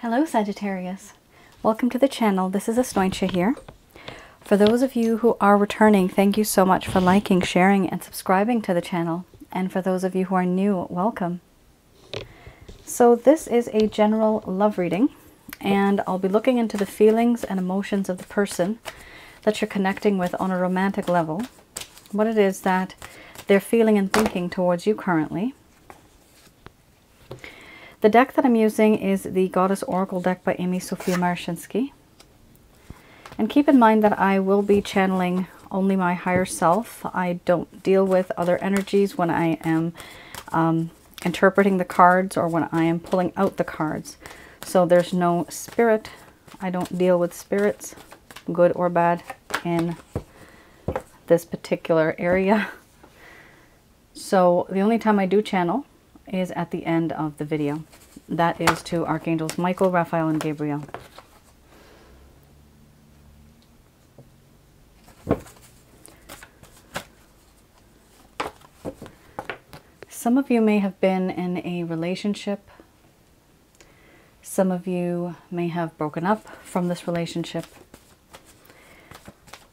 Hello Sagittarius. Welcome to the channel. This is Asnointia here. For those of you who are returning, thank you so much for liking, sharing, and subscribing to the channel. And for those of you who are new, welcome. So this is a general love reading, and I'll be looking into the feelings and emotions of the person that you're connecting with on a romantic level, what it is that they're feeling and thinking towards you currently. The deck that I'm using is the Goddess Oracle deck by Amy Sophia Marashinsky. And keep in mind that I will be channeling only my higher self. I don't deal with other energies when I am um, interpreting the cards or when I am pulling out the cards. So there's no spirit. I don't deal with spirits, good or bad, in this particular area. So the only time I do channel is at the end of the video. That is to Archangels Michael, Raphael, and Gabriel. Some of you may have been in a relationship. Some of you may have broken up from this relationship.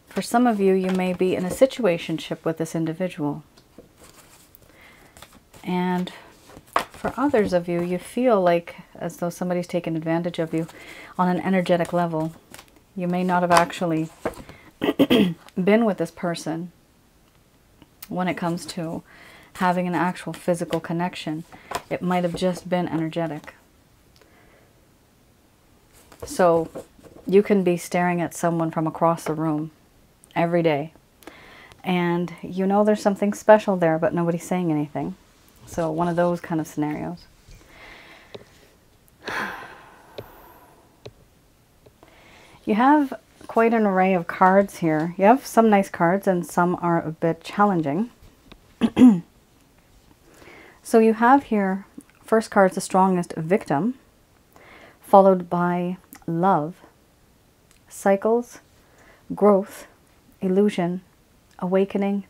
For some of you, you may be in a situationship with this individual. And for others of you, you feel like as though somebody's taken advantage of you on an energetic level. You may not have actually been with this person when it comes to having an actual physical connection. It might have just been energetic. So you can be staring at someone from across the room every day. And you know there's something special there, but nobody's saying anything. So one of those kind of scenarios. You have quite an array of cards here. You have some nice cards and some are a bit challenging. So you have here, first card is the strongest victim, followed by love, cycles, growth, illusion, awakening,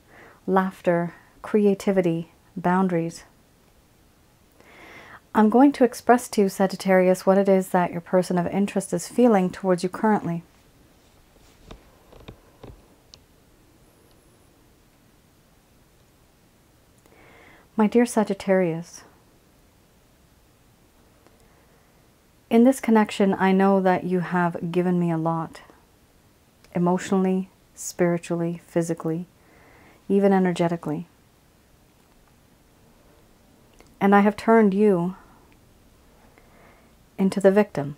laughter, creativity, boundaries. I'm going to express to you, Sagittarius, what it is that your person of interest is feeling towards you currently. My dear Sagittarius, in this connection, I know that you have given me a lot emotionally, spiritually, physically, even energetically. And I have turned you into the victim.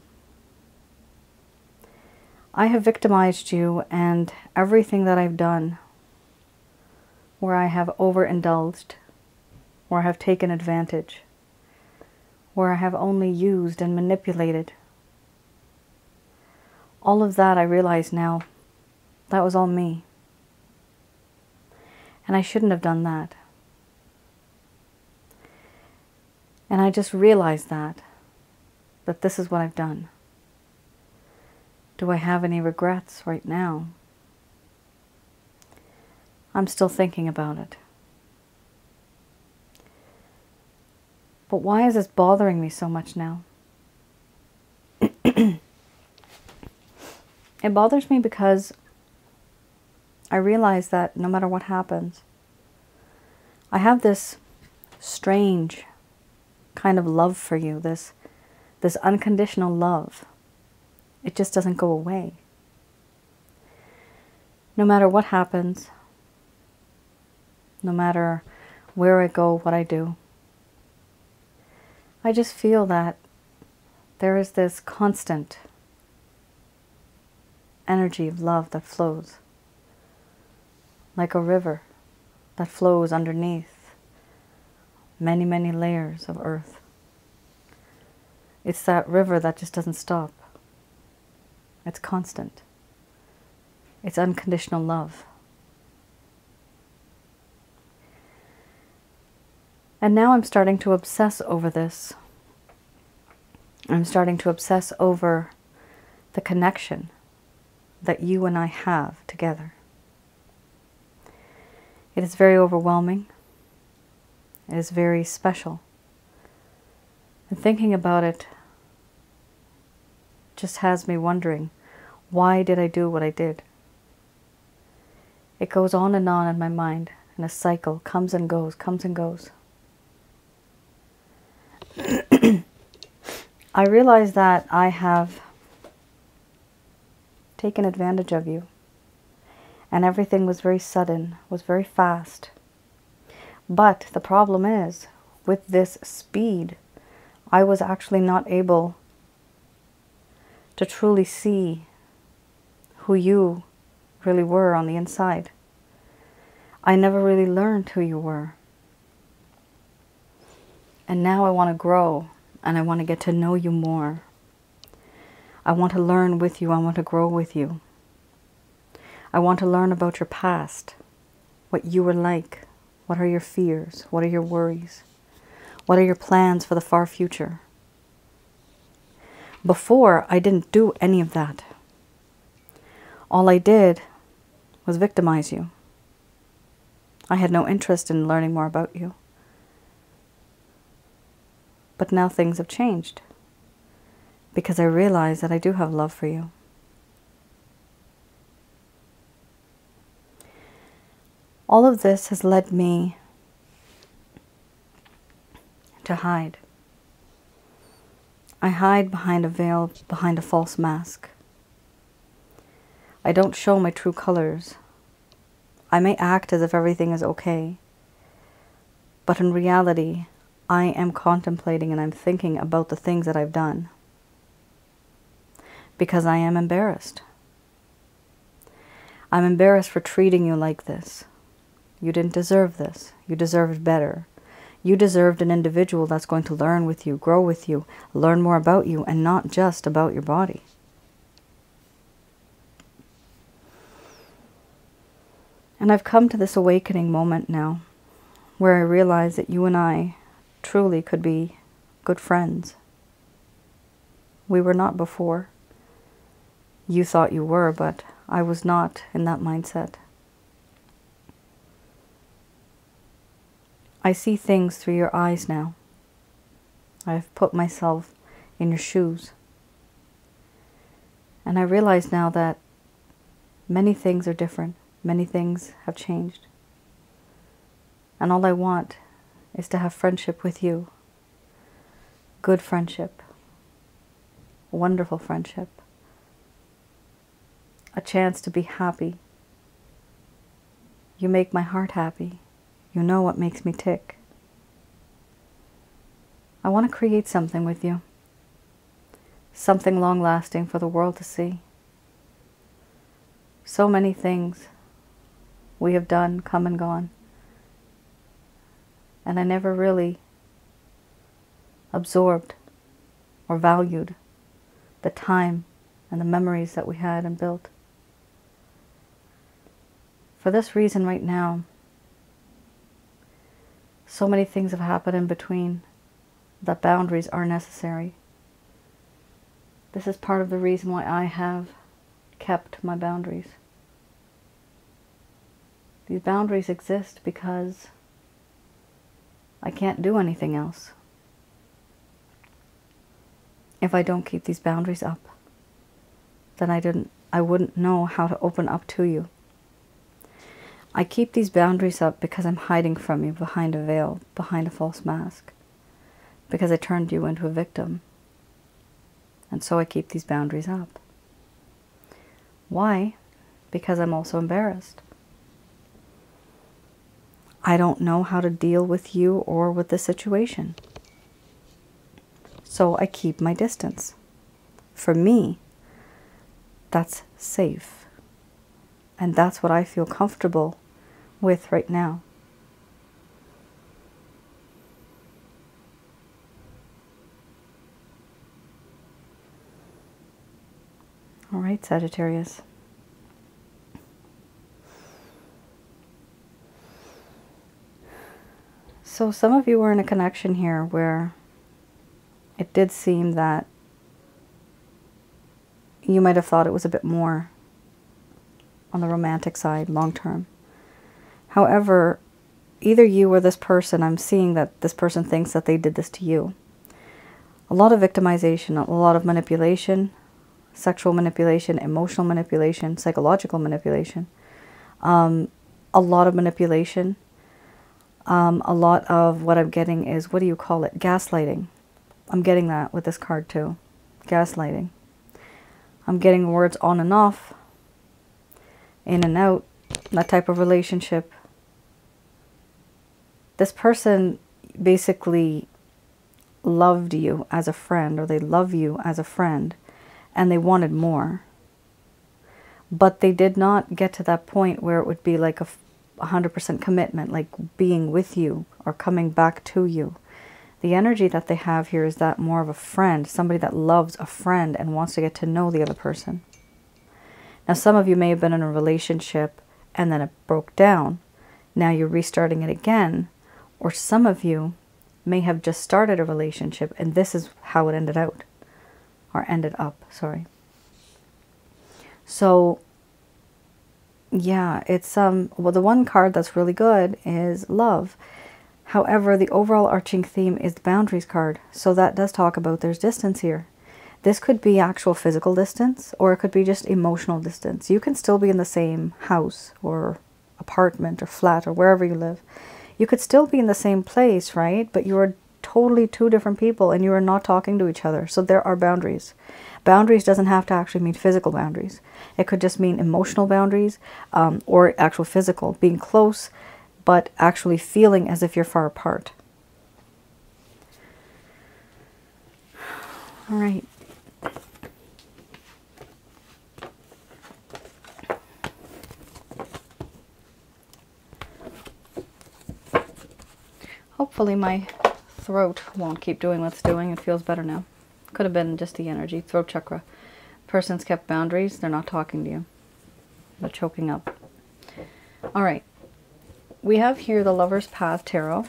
I have victimized you and everything that I've done where I have overindulged where I have taken advantage, where I have only used and manipulated. All of that I realize now, that was all me. And I shouldn't have done that. And I just realized that, that this is what I've done. Do I have any regrets right now? I'm still thinking about it. But why is this bothering me so much now? it bothers me because I realize that no matter what happens, I have this strange kind of love for you, this, this unconditional love. It just doesn't go away. No matter what happens, no matter where I go, what I do, I just feel that there is this constant energy of love that flows like a river that flows underneath many, many layers of earth. It's that river that just doesn't stop. It's constant. It's unconditional love. And now I'm starting to obsess over this. I'm starting to obsess over the connection that you and I have together. It is very overwhelming. Is very special. And thinking about it just has me wondering why did I do what I did? It goes on and on in my mind, and a cycle comes and goes, comes and goes. I realize that I have taken advantage of you, and everything was very sudden, was very fast. But the problem is, with this speed, I was actually not able to truly see who you really were on the inside. I never really learned who you were. And now I want to grow and I want to get to know you more. I want to learn with you. I want to grow with you. I want to learn about your past, what you were like, what are your fears, what are your worries, what are your plans for the far future. Before, I didn't do any of that. All I did was victimize you. I had no interest in learning more about you. But now things have changed because I realize that I do have love for you. All of this has led me to hide. I hide behind a veil, behind a false mask. I don't show my true colors. I may act as if everything is okay, but in reality, I am contemplating and I'm thinking about the things that I've done because I am embarrassed. I'm embarrassed for treating you like this. You didn't deserve this. You deserved better. You deserved an individual that's going to learn with you, grow with you, learn more about you, and not just about your body. And I've come to this awakening moment now where I realize that you and I truly could be good friends. We were not before. You thought you were, but I was not in that mindset. I see things through your eyes now. I've put myself in your shoes. And I realize now that many things are different. Many things have changed. And all I want is to have friendship with you. Good friendship. Wonderful friendship. A chance to be happy. You make my heart happy. You know what makes me tick. I want to create something with you. Something long lasting for the world to see. So many things we have done, come and gone and I never really absorbed or valued the time and the memories that we had and built. For this reason, right now, so many things have happened in between that boundaries are necessary. This is part of the reason why I have kept my boundaries. These boundaries exist because I can't do anything else if I don't keep these boundaries up. Then I didn't I wouldn't know how to open up to you. I keep these boundaries up because I'm hiding from you behind a veil, behind a false mask. Because I turned you into a victim. And so I keep these boundaries up. Why? Because I'm also embarrassed. I don't know how to deal with you or with the situation. So I keep my distance. For me, that's safe. And that's what I feel comfortable with right now. All right, Sagittarius. So some of you were in a connection here where it did seem that you might have thought it was a bit more on the romantic side long term. However, either you or this person, I'm seeing that this person thinks that they did this to you. A lot of victimization, a lot of manipulation, sexual manipulation, emotional manipulation, psychological manipulation, um, a lot of manipulation. Um, a lot of what I'm getting is, what do you call it? Gaslighting. I'm getting that with this card too. Gaslighting. I'm getting words on and off, in and out, that type of relationship. This person basically loved you as a friend, or they love you as a friend, and they wanted more. But they did not get to that point where it would be like a 100% commitment, like being with you or coming back to you. The energy that they have here is that more of a friend, somebody that loves a friend and wants to get to know the other person. Now, some of you may have been in a relationship and then it broke down. Now you're restarting it again. Or some of you may have just started a relationship and this is how it ended out or ended up, sorry. So yeah, it's um well the one card that's really good is love. However, the overall arching theme is the boundaries card. So that does talk about there's distance here. This could be actual physical distance or it could be just emotional distance. You can still be in the same house or apartment or flat or wherever you live. You could still be in the same place, right? But you are totally two different people and you are not talking to each other. So there are boundaries. Boundaries doesn't have to actually mean physical boundaries. It could just mean emotional boundaries um, or actual physical, being close, but actually feeling as if you're far apart. All right. Hopefully my throat won't keep doing what's doing. It feels better now. Could have been just the energy, throat chakra. Person's kept boundaries. They're not talking to you. They're choking up. All right. We have here the Lover's Path Tarot.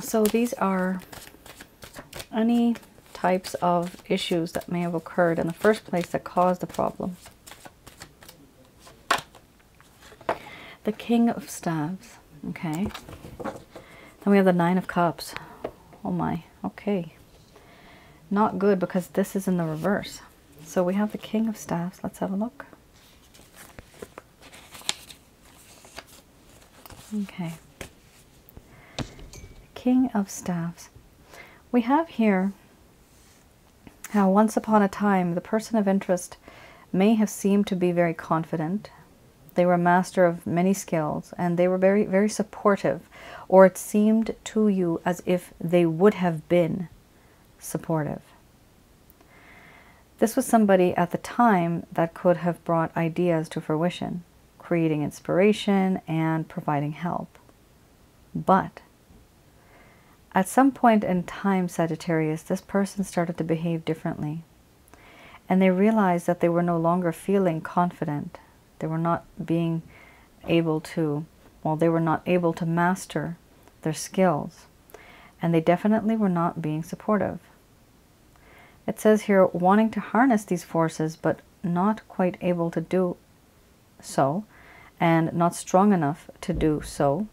So these are any types of issues that may have occurred in the first place that caused the problem. The King of Staves, okay. Then we have the Nine of Cups. Oh my, okay. Not good because this is in the reverse. So we have the King of Staves. Let's have a look. Okay. King of Staves. We have here now, once upon a time, the person of interest may have seemed to be very confident. They were a master of many skills and they were very, very supportive, or it seemed to you as if they would have been supportive. This was somebody at the time that could have brought ideas to fruition, creating inspiration and providing help. But at some point in time, Sagittarius, this person started to behave differently. And they realized that they were no longer feeling confident. They were not being able to, well, they were not able to master their skills. And they definitely were not being supportive. It says here, wanting to harness these forces, but not quite able to do so, and not strong enough to do so,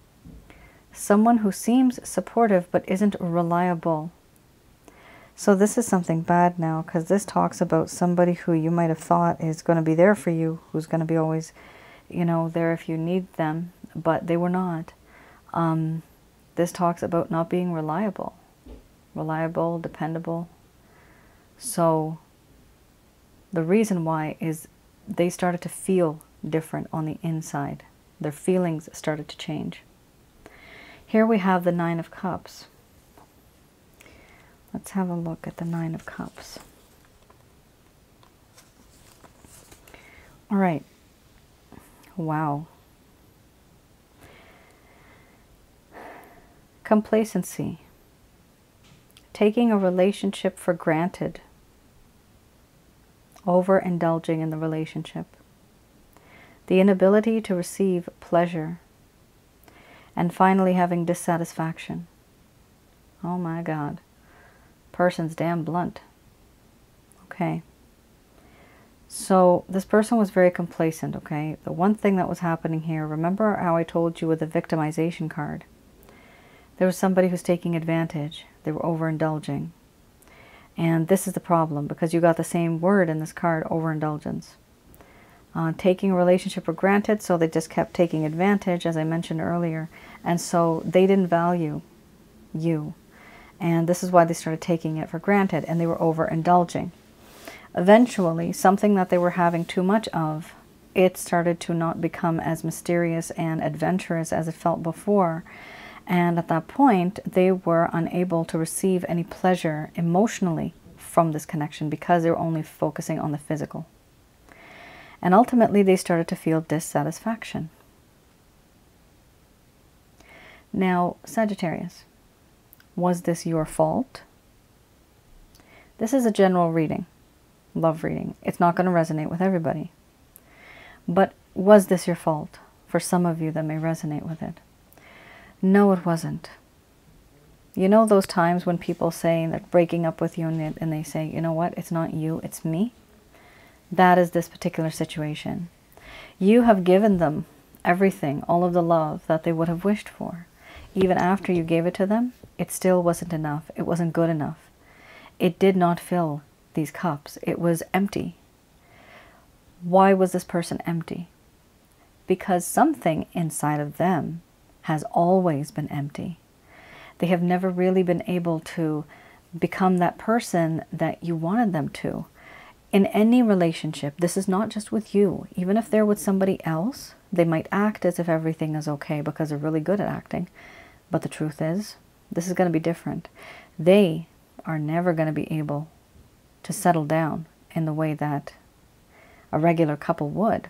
someone who seems supportive but isn't reliable. So this is something bad now because this talks about somebody who you might have thought is going to be there for you, who's going to be always, you know, there if you need them, but they were not. Um, this talks about not being reliable, reliable, dependable. So the reason why is they started to feel different on the inside. Their feelings started to change. Here we have the Nine of Cups. Let's have a look at the Nine of Cups. All right. Wow. Complacency. Taking a relationship for granted. Overindulging in the relationship. The inability to receive pleasure and finally having dissatisfaction. Oh my God. Person's damn blunt. Okay. So this person was very complacent, okay? The one thing that was happening here, remember how I told you with the victimization card? There was somebody who's taking advantage. They were overindulging. And this is the problem because you got the same word in this card, overindulgence. Uh, taking a relationship for granted, so they just kept taking advantage, as I mentioned earlier. And so they didn't value you. And this is why they started taking it for granted and they were overindulging. Eventually, something that they were having too much of, it started to not become as mysterious and adventurous as it felt before. And at that point, they were unable to receive any pleasure emotionally from this connection because they were only focusing on the physical. And ultimately, they started to feel dissatisfaction. Now, Sagittarius, was this your fault? This is a general reading love reading. It's not going to resonate with everybody. But was this your fault? For some of you that may resonate with it. No, it wasn't. You know those times when people say that breaking up with you and they, and they say, you know what, it's not you, it's me? That is this particular situation. You have given them everything, all of the love that they would have wished for. Even after you gave it to them, it still wasn't enough. It wasn't good enough. It did not fill these cups. It was empty. Why was this person empty? Because something inside of them has always been empty. They have never really been able to become that person that you wanted them to. In any relationship, this is not just with you. Even if they're with somebody else, they might act as if everything is okay because they're really good at acting. But the truth is, this is going to be different. They are never going to be able to settle down in the way that a regular couple would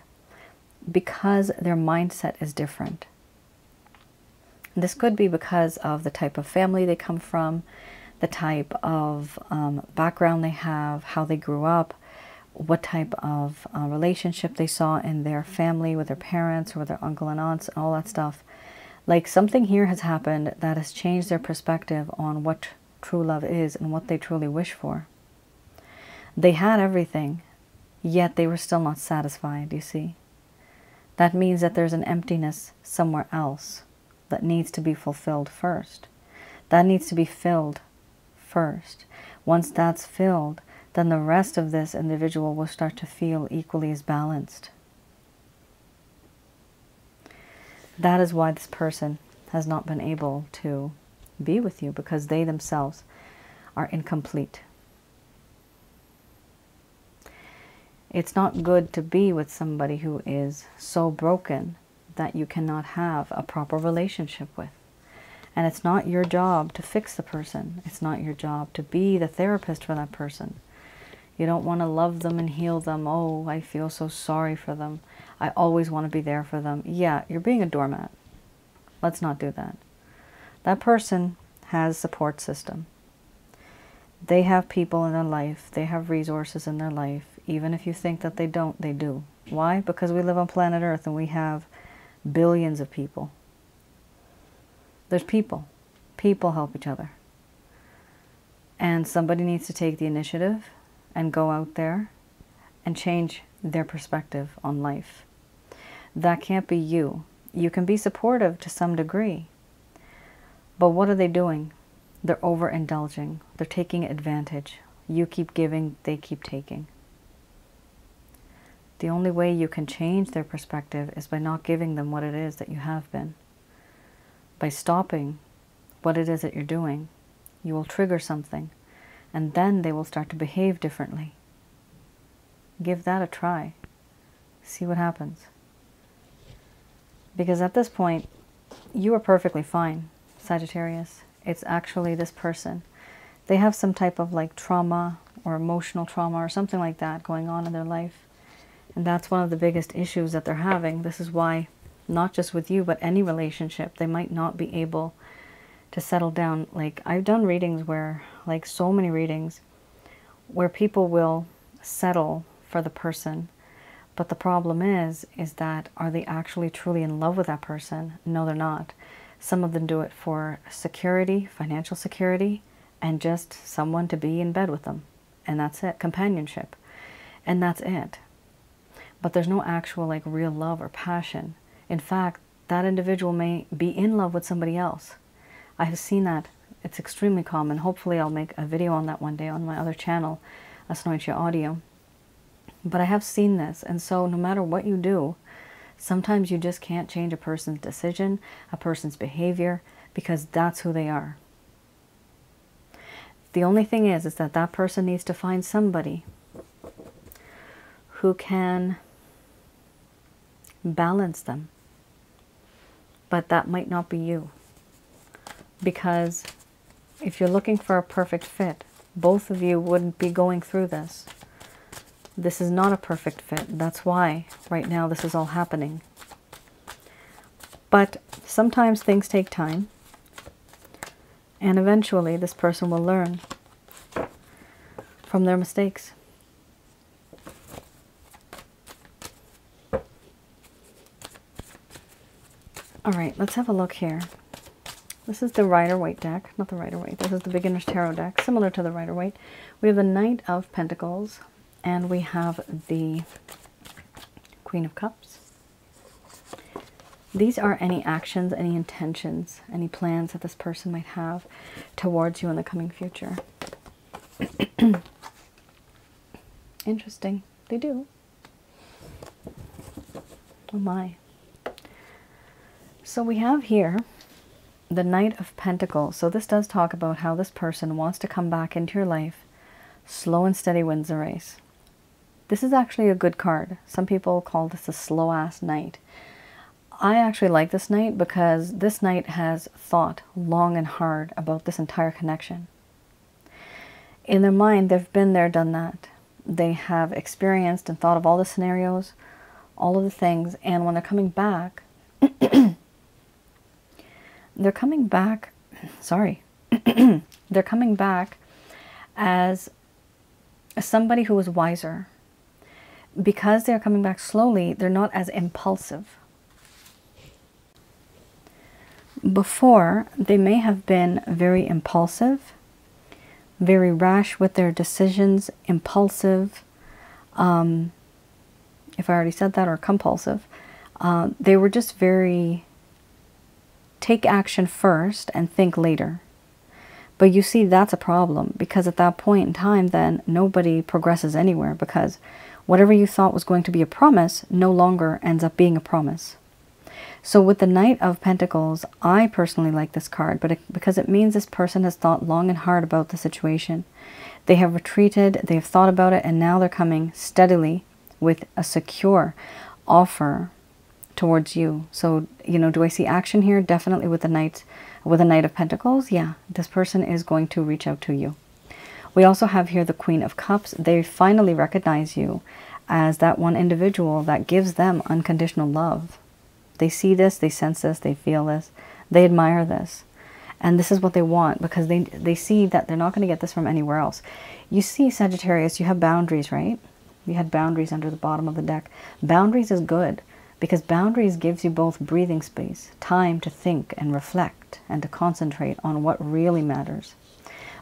because their mindset is different. This could be because of the type of family they come from, the type of um, background they have, how they grew up, what type of uh, relationship they saw in their family with their parents or their uncle and aunts and all that stuff. Like something here has happened that has changed their perspective on what true love is and what they truly wish for. They had everything, yet they were still not satisfied, you see. That means that there's an emptiness somewhere else that needs to be fulfilled first. That needs to be filled first. Once that's filled, then the rest of this individual will start to feel equally as balanced. That is why this person has not been able to be with you because they themselves are incomplete. It's not good to be with somebody who is so broken that you cannot have a proper relationship with. And it's not your job to fix the person. It's not your job to be the therapist for that person. You don't want to love them and heal them. Oh, I feel so sorry for them. I always want to be there for them. Yeah, you're being a doormat. Let's not do that. That person has support system. They have people in their life. They have resources in their life. Even if you think that they don't, they do. Why? Because we live on planet Earth and we have billions of people. There's people. People help each other. And somebody needs to take the initiative and go out there and change their perspective on life. That can't be you. You can be supportive to some degree. But what are they doing? They're overindulging. They're taking advantage. You keep giving, they keep taking. The only way you can change their perspective is by not giving them what it is that you have been. By stopping what it is that you're doing, you will trigger something, and then they will start to behave differently. Give that a try. See what happens. Because at this point, you are perfectly fine, Sagittarius. It's actually this person. They have some type of like trauma or emotional trauma or something like that going on in their life. And that's one of the biggest issues that they're having. This is why, not just with you, but any relationship, they might not be able to settle down. Like, I've done readings where, like, so many readings, where people will settle for the person. But the problem is, is that are they actually truly in love with that person? No, they're not. Some of them do it for security, financial security, and just someone to be in bed with them. And that's it, companionship. And that's it but there's no actual like real love or passion. In fact, that individual may be in love with somebody else. I have seen that. It's extremely common. Hopefully I'll make a video on that one day on my other channel, Asnointia Audio. But I have seen this, and so no matter what you do, sometimes you just can't change a person's decision, a person's behavior, because that's who they are. The only thing is, is that that person needs to find somebody who can balance them. But that might not be you. Because if you're looking for a perfect fit, both of you wouldn't be going through this. This is not a perfect fit. That's why right now this is all happening. But sometimes things take time. And eventually this person will learn from their mistakes. All right, let's have a look here. This is the Rider-Waite deck, not the Rider-Waite. This is the Beginner's Tarot deck, similar to the Rider-Waite. We have the Knight of Pentacles, and we have the Queen of Cups. These are any actions, any intentions, any plans that this person might have towards you in the coming future. Interesting. They do. Oh my. So we have here the Knight of Pentacles. So this does talk about how this person wants to come back into your life. Slow and steady wins the race. This is actually a good card. Some people call this a slow-ass knight. I actually like this knight because this knight has thought long and hard about this entire connection. In their mind, they've been there, done that. They have experienced and thought of all the scenarios, all of the things, and when they're coming back, they're coming back, sorry, they're coming back as somebody who is wiser. Because they're coming back slowly, they're not as impulsive. Before, they may have been very impulsive, very rash with their decisions, impulsive, um, if I already said that, or compulsive. Uh, they were just very take action first and think later. But you see, that's a problem because at that point in time, then nobody progresses anywhere because whatever you thought was going to be a promise no longer ends up being a promise. So with the Knight of Pentacles, I personally like this card, but it, because it means this person has thought long and hard about the situation. They have retreated, they have thought about it, and now they're coming steadily with a secure offer towards you. So, you know, do I see action here? Definitely with the Knight, with the Knight of Pentacles. Yeah, this person is going to reach out to you. We also have here the Queen of Cups. They finally recognize you as that one individual that gives them unconditional love. They see this, they sense this, they feel this, they admire this. And this is what they want because they, they see that they're not going to get this from anywhere else. You see, Sagittarius, you have boundaries, right? You had boundaries under the bottom of the deck. Boundaries is good because boundaries gives you both breathing space, time to think and reflect and to concentrate on what really matters.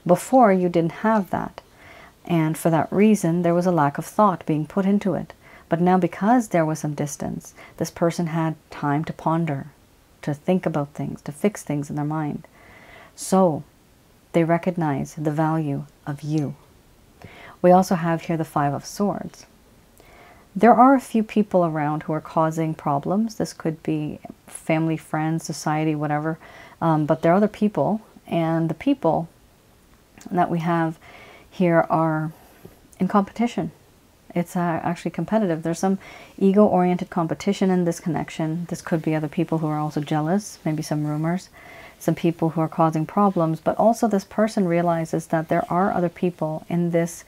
Before, you didn't have that. And for that reason, there was a lack of thought being put into it. But now, because there was some distance, this person had time to ponder, to think about things, to fix things in their mind. So, they recognize the value of you. We also have here the Five of Swords. There are a few people around who are causing problems. This could be family, friends, society, whatever. Um, but there are other people, and the people that we have here are in competition. It's uh, actually competitive. There's some ego-oriented competition in this connection. This could be other people who are also jealous, maybe some rumors, some people who are causing problems, but also this person realizes that there are other people in this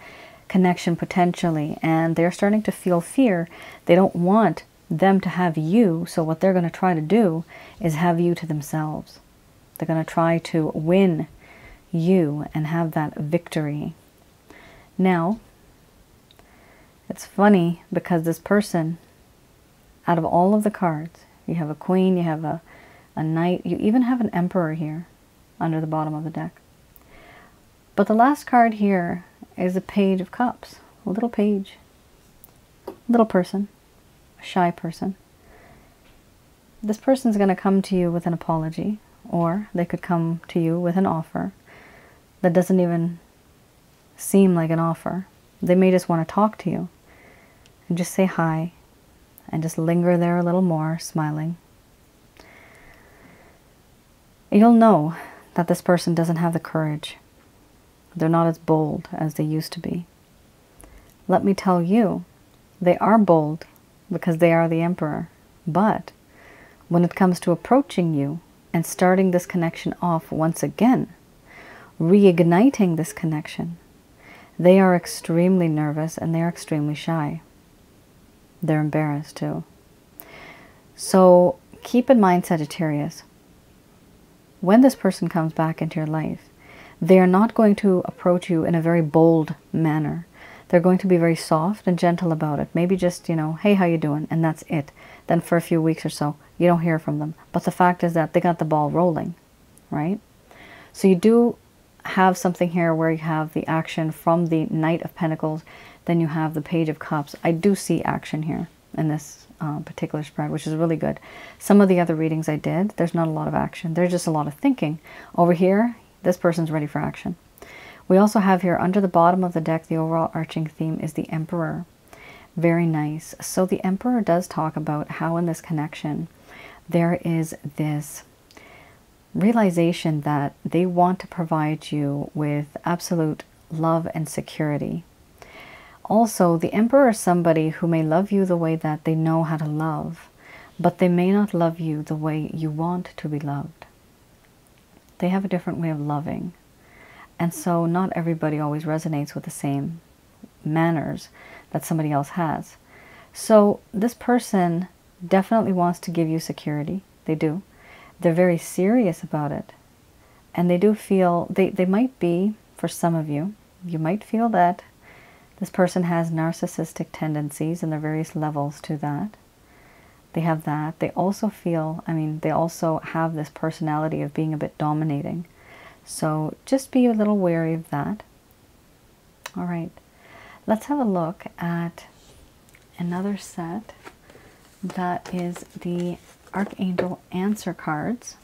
connection potentially and they're starting to feel fear. They don't want them to have you, so what they're going to try to do is have you to themselves. They're going to try to win you and have that victory. Now, it's funny because this person, out of all of the cards, you have a queen, you have a, a knight, you even have an emperor here under the bottom of the deck. But the last card here is a page of cups, a little page, little person. a shy person. This person's going to come to you with an apology, or they could come to you with an offer that doesn't even seem like an offer. They may just want to talk to you and just say hi and just linger there a little more, smiling. You'll know that this person doesn't have the courage. They're not as bold as they used to be. Let me tell you, they are bold because they are the emperor. But when it comes to approaching you and starting this connection off once again, reigniting this connection, they are extremely nervous and they are extremely shy. They're embarrassed too. So keep in mind, Sagittarius, when this person comes back into your life, they are not going to approach you in a very bold manner. They're going to be very soft and gentle about it. Maybe just, you know, hey, how you doing? And that's it. Then for a few weeks or so, you don't hear from them. But the fact is that they got the ball rolling, right? So you do have something here where you have the action from the Knight of Pentacles, then you have the Page of Cups. I do see action here in this uh, particular spread, which is really good. Some of the other readings I did, there's not a lot of action. There's just a lot of thinking. Over here, this person's ready for action. We also have here under the bottom of the deck, the overall arching theme is the Emperor. Very nice. So the Emperor does talk about how in this connection there is this realization that they want to provide you with absolute love and security. Also, the Emperor is somebody who may love you the way that they know how to love, but they may not love you the way you want to be loved. They have a different way of loving. And so not everybody always resonates with the same manners that somebody else has. So this person definitely wants to give you security. They do. They're very serious about it. And they do feel, they, they might be, for some of you, you might feel that this person has narcissistic tendencies and there are various levels to that. They have that. They also feel, I mean, they also have this personality of being a bit dominating. So just be a little wary of that. All right, let's have a look at another set that is the Archangel Answer cards.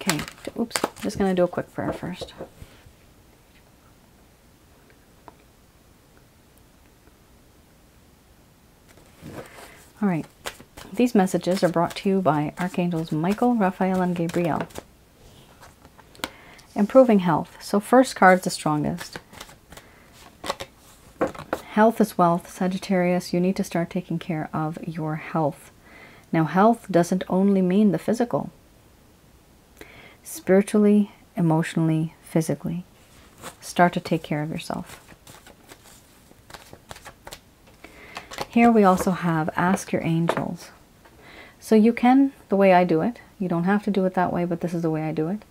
Okay, oops, just going to do a quick prayer first. All right, these messages are brought to you by Archangels Michael, Raphael, and Gabriel. Improving health. So first card's the strongest. Health is wealth. Sagittarius, you need to start taking care of your health. Now, health doesn't only mean the physical. Spiritually, emotionally, physically. Start to take care of yourself. Here we also have ask your angels. So you can, the way I do it, you don't have to do it that way, but this is the way I do it.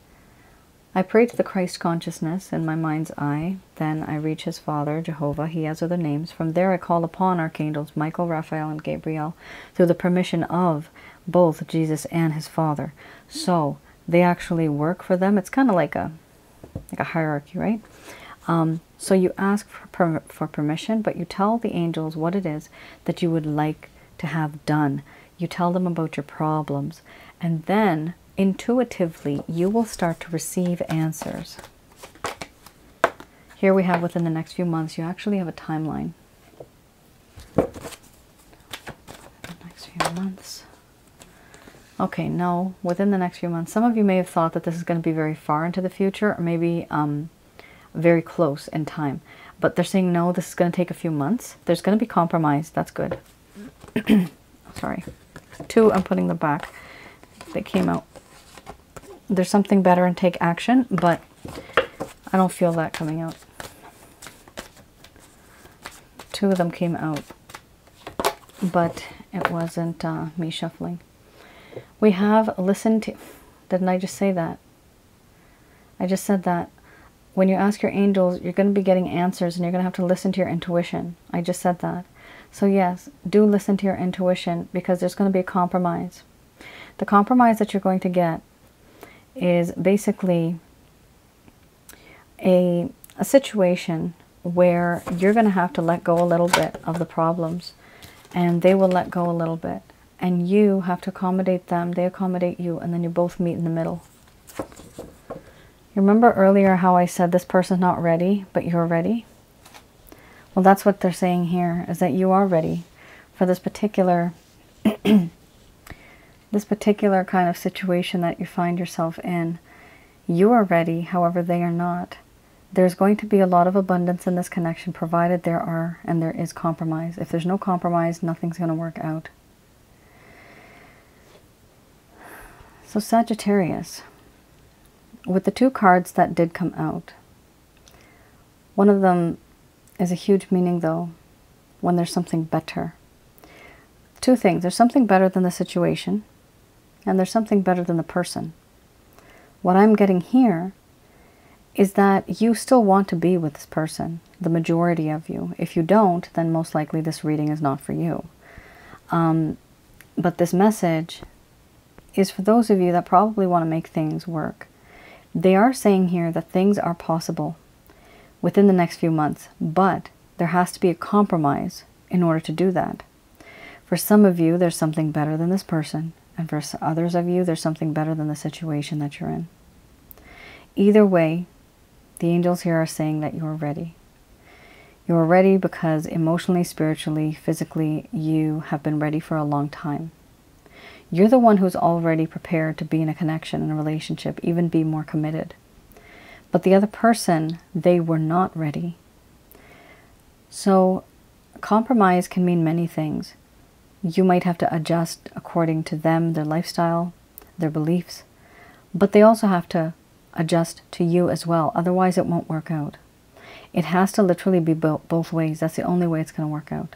I pray to the Christ consciousness in my mind's eye. Then I reach his Father, Jehovah. He has other names. From there I call upon archangels Michael, Raphael, and Gabriel through the permission of both Jesus and his Father. So they actually work for them. It's kind of like a like a hierarchy, right? Um, so you ask for, per for permission, but you tell the angels what it is that you would like to have done. You tell them about your problems, and then intuitively you will start to receive answers. Here we have within the next few months, you actually have a timeline. The next few months. Okay, no, within the next few months. Some of you may have thought that this is going to be very far into the future, or maybe um, very close in time. But they're saying, no, this is going to take a few months. There's going to be compromise. That's good. Sorry. Two, I'm putting them back. They came out. There's something better and take action, but I don't feel that coming out. Two of them came out, but it wasn't uh, me shuffling. We have listened to... Didn't I just say that? I just said that when you ask your angels, you're going to be getting answers and you're going to have to listen to your intuition. I just said that. So yes, do listen to your intuition because there's going to be a compromise. The compromise that you're going to get is basically a, a situation where you're going to have to let go a little bit of the problems and they will let go a little bit and you have to accommodate them, they accommodate you, and then you both meet in the middle. You remember earlier how I said this person's not ready, but you're ready? Well, that's what they're saying here, is that you are ready for this particular this particular kind of situation that you find yourself in. You are ready, however they are not. There's going to be a lot of abundance in this connection provided there are and there is compromise. If there's no compromise, nothing's going to work out. So Sagittarius, with the two cards that did come out, one of them is a huge meaning though, when there's something better. Two things. There's something better than the situation, and there's something better than the person. What I'm getting here is that you still want to be with this person, the majority of you. If you don't, then most likely this reading is not for you. Um, but this message is for those of you that probably want to make things work. They are saying here that things are possible within the next few months, but there has to be a compromise in order to do that. For some of you, there's something better than this person, and for others of you, there's something better than the situation that you're in. Either way, the angels here are saying that you're ready. You're ready because emotionally, spiritually, physically, you have been ready for a long time. You're the one who's already prepared to be in a connection, in a relationship, even be more committed. But the other person, they were not ready. So, compromise can mean many things. You might have to adjust according to them, their lifestyle, their beliefs, but they also have to adjust to you as well. Otherwise, it won't work out. It has to literally be both ways. That's the only way it's going to work out.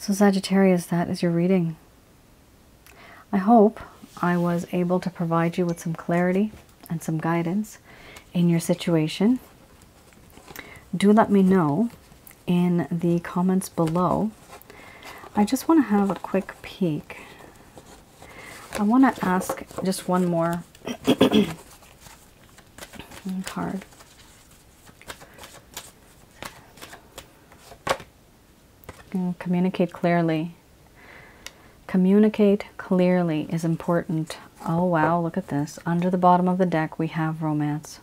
So Sagittarius, that is your reading. I hope I was able to provide you with some clarity and some guidance in your situation. Do let me know in the comments below. I just want to have a quick peek. I want to ask just one more card. Communicate clearly. Communicate clearly is important. Oh wow, look at this. Under the bottom of the deck, we have romance.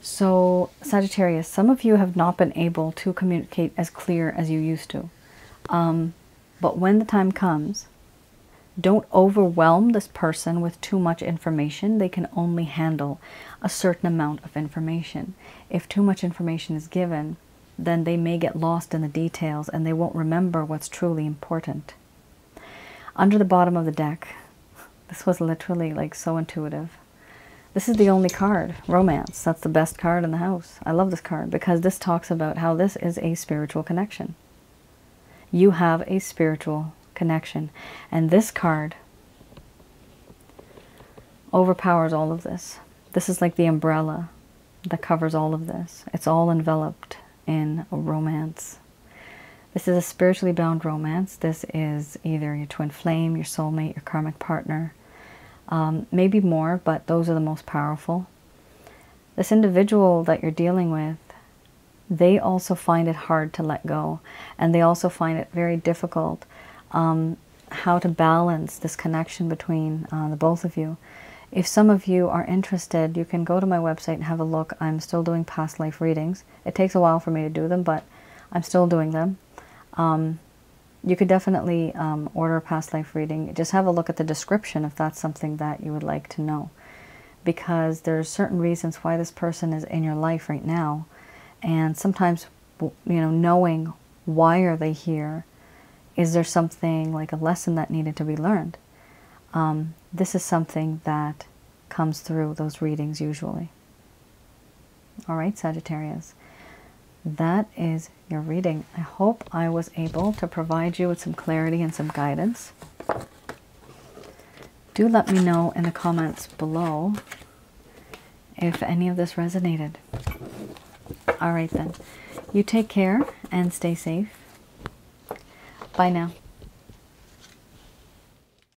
So, Sagittarius, some of you have not been able to communicate as clear as you used to. Um, but when the time comes, don't overwhelm this person with too much information. They can only handle a certain amount of information. If too much information is given, then they may get lost in the details and they won't remember what's truly important. Under the bottom of the deck, this was literally like so intuitive. This is the only card, romance. That's the best card in the house. I love this card because this talks about how this is a spiritual connection. You have a spiritual connection. And this card overpowers all of this. This is like the umbrella that covers all of this. It's all enveloped in a romance. This is a spiritually bound romance. This is either your twin flame, your soulmate, your karmic partner. Um, maybe more, but those are the most powerful. This individual that you're dealing with, they also find it hard to let go. And they also find it very difficult um, how to balance this connection between uh, the both of you. If some of you are interested, you can go to my website and have a look. I'm still doing past life readings. It takes a while for me to do them, but I'm still doing them. Um, you could definitely um, order a past life reading. Just have a look at the description if that's something that you would like to know. Because there's certain reasons why this person is in your life right now. And sometimes, you know, knowing why are they here, is there something like a lesson that needed to be learned? Um, this is something that comes through those readings usually. All right, Sagittarius. That is your reading. I hope I was able to provide you with some clarity and some guidance. Do let me know in the comments below if any of this resonated. All right then. You take care and stay safe. Bye now.